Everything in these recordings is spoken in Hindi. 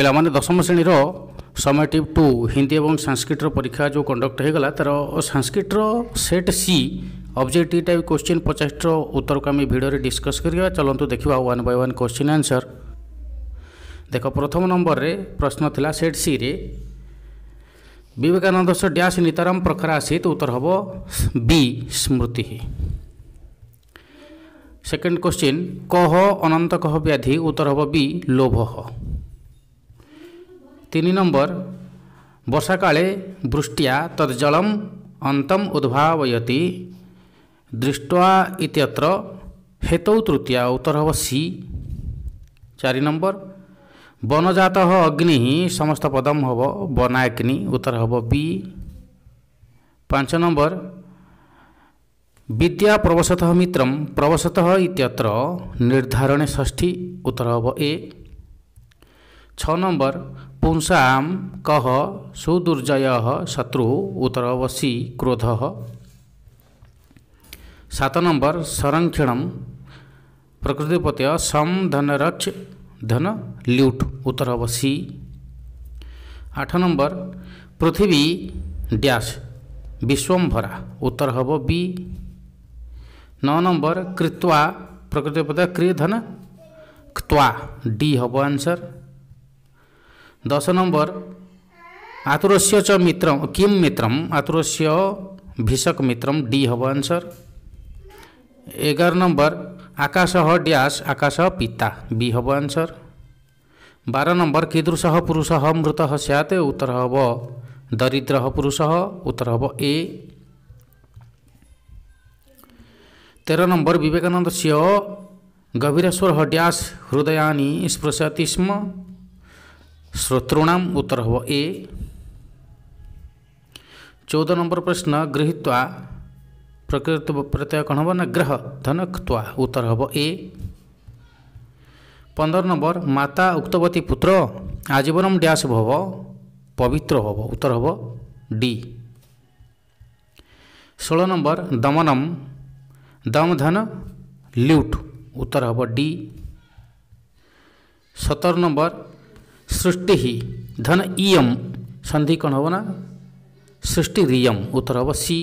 पहिला दशम श्रेणी र समेटिभ टु हिन्दी ए सांस्कृत परीक्षा जो कंडक्ट कन्डक्टहरू सांस्कृतर set C objective type question पचास र उत्तरको आम भिडियो डिस्कस गरेको चलन देखा one by one question answer देख प्रथम नम्बर प्रश्न थाहा सेट सी सिए बवेका ड्यास निताराम प्रखर आसित उत्तर हे बी स्मृति सेकेन्ड क्वश्चिन् कह अनंत कह व्याधि उत्तर हे बी लोभ ତିନି ନମ୍ବର ବର୍ଷାକାଳେ ବୃଷ୍ଟ୍ୟା ତଜ୍ଜଳମ୍ ଅନ୍ତମ୍ ଉଦ୍ଭାବୟତି ଦୃଷ୍ଟ୍ୱା ଇତ୍ୟତ୍ର ହେତୌ ତୃତୀୟା ଉତ୍ତର ହେବ ସି ଚାରି ନମ୍ବର ବନଜାତ ଅଗ୍ନି ସମସ୍ତ ପଦମ ହେବ ବନାଗ୍ନି ଉତ୍ତର ହେବ ବି ପାଞ୍ଚ ନମ୍ବର विद्या प्रवशतः मित्रम प्रवशतः इत्यत्र निर्धारणे षष्ठी उत्तर हे ए छ नंबर पुंसाम कह सुदुर्जय शत्रु उत्तरवशी क्रोध सात नंबर संरक्षण प्रकृतिपत्य सम धनरक्ष धन ल्यूट उत्तरवशी आठ नंबर पृथ्वी डैश विश्वभरा उत्तर हम बी नौ नंबर कृत्वा प्रकृतिपत क्री धन डी हम आंसर दस नम्बर च चित्र किम मित्र आथरस भिषक मित्र डी हो आन्सर एघार नम्बर ड्यास आकाश पिता बी हो आन्सर बार नम्बर किदृश पुष मृ स्या उतर हो दरिद्रुष उत्तर हो एउटा नम्बर विवेकनन्दीरेश्वर ड्यास हृदया स्पृशति स्म श्रोतॄणाम उत्तर हो ए चौदह नंबर प्रश्न गृहीत्वा प्रकृत प्रत्यय कौन हम ना ग्रह धनक्वा उत्तर हम ए पंदर नंबर माता उक्तवती पुत्र आजीवनम ड्यास भव पवित्र हव उत्तर हम डी षोलह नंबर दमनम दम धन ल्यूट उत्तर हम डी सतर नंबर सृष्टि ही धन इम संधि कौन हो ना सृष्टि रियम उत्तर हम सी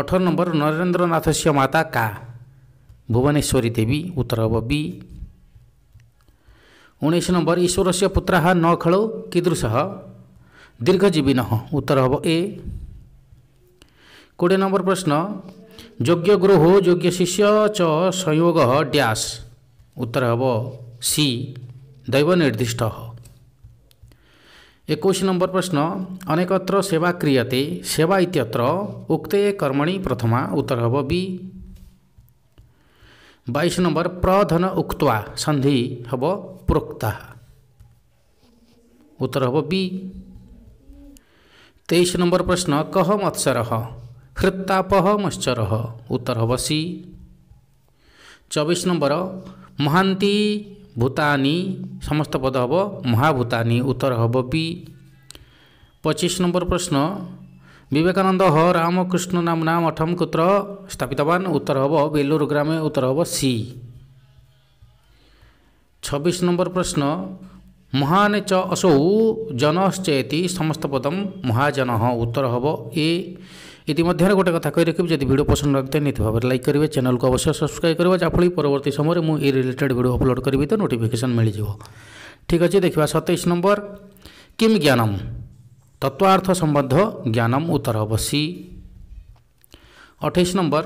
अठर नंबर नरेन्द्रनाथ नाथ से माता का भुवनेश्वरी देवी उत्तर हम बी उन्नीस नंबर ईश्वर से पुत्र न खड़ो कीदृश दीर्घजीवी न उत्तर हम ए कोड़े नंबर प्रश्न योग्य गुरु योग्य शिष्य च संयोग डैश उत्तर हम सी दैवनिर्दिष्टः एकोश नंबर प्रश्न अनेकत्र सेवा क्रियते सेवा इत्यत्र उक्ते कर्मणि प्रथमा उत्तर हम बी बाईस नंबर प्रधन उक्त्वा संधि हव प्रोक्ता उत्तर हव बी तेईस नंबर प्रश्न कह मत्सर हृत्ताप मत्सर उत्तर हव सी चौबीस नंबर महांती ଭୂତାନି ସମସ୍ତ ପଦ ହେବ ମହାଭୂତାନି ଉତ୍ତର ହେବ ବି ପଚିଶ ନମ୍ବର ପ୍ରଶ୍ନ ବିବେକାନନ୍ଦ ହ ରାମକୃଷ୍ଣ ନାମ ନା ମଠମ କୁତ୍ର ସ୍ଥାପିତବାନ ଉତ୍ତର ହେବ ବେଲୁରୁ ଗ୍ରାମେ ଉତ୍ତର ହେବ ସି ଛବିଶ ନମ୍ବର ପ୍ରଶ୍ନ ମହାନ ଚ ଅସୌ ଜନଶ୍ଚେତି ସମସ୍ତ ପଦମ ମହାଜନ ଉତ୍ତର ହେବ ଏ ଇତିମଧ୍ୟରେ ଗୋଟେ କଥା କହି ରଖିବି ଯଦି ଭିଡ଼ିଓ ପସନ୍ଦ ଲାଗିଥିଲେ ନିହତି ଭାବରେ ଲାଇକ୍ କରିବେ ଚ୍ୟାନେଲକୁ ଅବଶ୍ୟ ସବସ୍କ୍ରାଇବ୍ କରିବେ ଯାହାଫଳରେ ପରବର୍ତ୍ତୀ ସମୟରେ ମୁଁ ଏ ରିଲେଟେଡ଼ ଭିଡ଼ିଓ ଅପଲୋଡ଼ କରିବି ତ ନୋଟିଫିକେସନ୍ ମିଳିଯିବ ଠିକ୍ ଅଛି ଦେଖିବା ସତେଇଶ ନମ୍ବର କିମ୍ ଜ୍ଞାନମ୍ ତତ୍ତ୍ୱାର୍ଥ ସମ୍ବନ୍ଧ ଜ୍ଞାନମ୍ ଉତ୍ତର ଅବଶୀ ଅଠେଇଶ ନମ୍ବର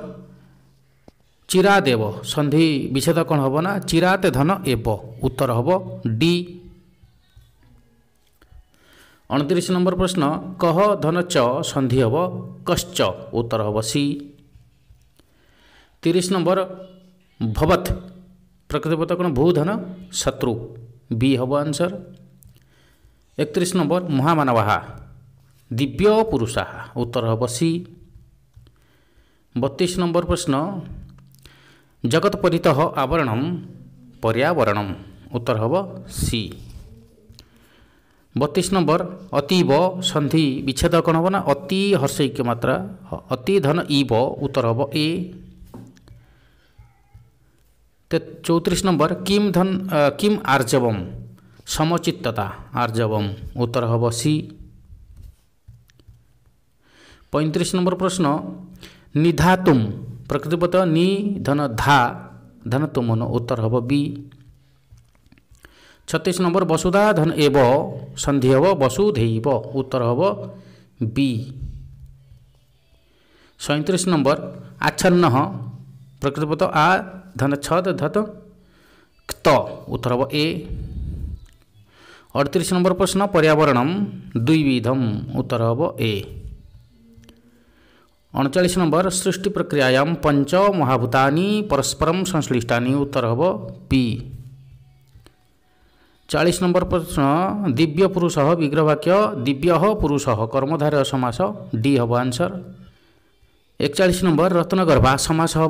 ଚିରା ଦେବ ସନ୍ଧି ବିଚ୍ଛେଦ କ'ଣ ହେବ ନା ଚିରାତେ ଧନ ଏବ ଉତ୍ତର ହେବ ଡି अडतिस नम्बर प्रश्न कह धन च सन्धि हे कश्च उत्तर हव सि तिस नम्बर भवत् प्रकृतिपथ कू धन शत्रु वि हे आन्सर एकतिस नम्बर महामानवा दिव्य पुतर हव सि बत्तिस नम्बर प्रश्न जगत जगत्परि आवरण पर्यावरण उत्तर हव सी বত্রিশ নম্বর অতি ব সন্ধি বিচ্ছেদ কোণ হব না অতি হর্ষৈক্য মাত্রা অতি ধন ই ব উত্তর হব এ চৌত্রিশ নম্বর কিম ধন কিম আর্জবম সমচিত্ততা আর্জবম উত্তর হব সি পঁয়ত্রিশ নম্বর প্রশ্ন নিধাতুম প্রকৃতিপত নি ধন ধা ধন তুমন উত্তর হব বি छत्तीस नंबर वसुधा धन एव संधि हम वसुधैव उत्तर हम बी सैंतीस नंबर आच्छन्न प्रकृतपद आ धन छद क्त उत्तर हम ए अड़तीस नंबर प्रश्न पर्यावरण द्विविधम उत्तर हे ए अड़चाश नंबर सृष्टि प्रक्रिया पंच महाभूतानी परस्परम संश्लिष्टानी उत्तर हम पी चालिस नम्बर प्रश्न दिव्य पुरुष विग्रहवाक्य दिव्य पुरुष कर्मधारय समास डी हव आन्सर एकचालिस नम्बर रत्नगर बा समास हे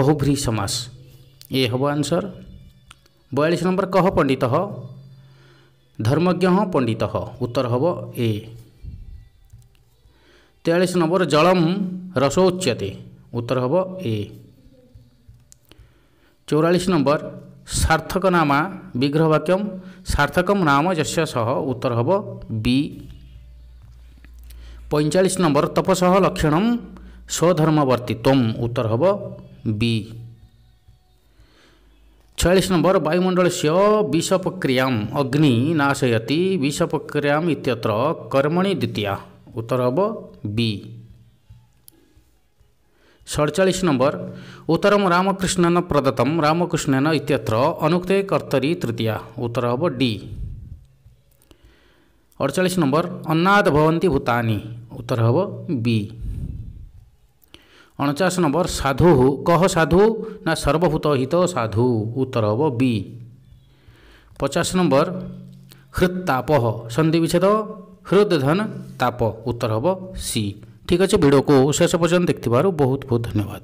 बहुभ्री समास ए एब आन्सर बयाालिस नम्बर कह पण्डित धर्मज्ञ पण्डित उत्तर हे ए तेयालिस नम्बर जलम रस उत्तर हे ए चौरालिस नम्बर ସାର୍ଥକ ନାମା ବିଗ୍ରହ ବାକ୍ୟମ୍ ସାର୍ଥକମ୍ ନାମ ଯଶ ସହ ଉତ୍ତର ହେବ ବି ପଇଁଚାଳିଶ ନମ୍ବର ତପସଃ ଲକ୍ଷଣମ୍ ସ୍ୱଧର୍ମବର୍ତ୍ତୀ ତ୍ୱମ୍ ଉତ୍ତର ହେବ ବି ଛୟାଳିଶ ନମ୍ବର ବାୟୁମଣ୍ଡଳୀୟ ବିଷପକ୍ରିୟାମ୍ ଅଗ୍ନି ନାଶୟତି ବିଷପକ୍ରିୟାମ୍ ଇତ୍ୟତ୍ର କର୍ମଣି ଦ୍ୱିତୀୟା ଉତ୍ତର ହେବ ବି ସଡ଼ଚାଳିଶ ନମ୍ବର ଉତ୍ତରମ ରାମକୃଷ୍ଣନ ପ୍ରଦତ୍ତମ ରାମକୃଷ୍ଣନ ଇତ୍ୟତ୍ର ଅନୁକ୍ତେ କର୍ତ୍ତରୀ ତୃତୀୟା ଉତ୍ତର ହେବ ଡି ଅଡ଼ଚାଳିଶ ନମ୍ବର ଅନ୍ନାଦ ଭବନ୍ତି ଭୂତାନି ଉତ୍ତର ହେବ ବି ଅଣଚାଶ ନମ୍ବର ସାଧୁ କହ ସାଧୁ ନା ସର୍ବଭୂତ ହିତ ସାଧୁ ଉତ୍ତର ହେବ ବି ପଚାଶ ନମ୍ବର ହୃତାପ ସନ୍ଧି ବିଚ୍ଛେଦ ହୃଦ ଧନ ତାପ ଉତ୍ତର ହେବ ସି ঠিক আছে ভিডিওকে শেষ পর্যন্ত দেখতে বহুত বহুত ধন্যবাদ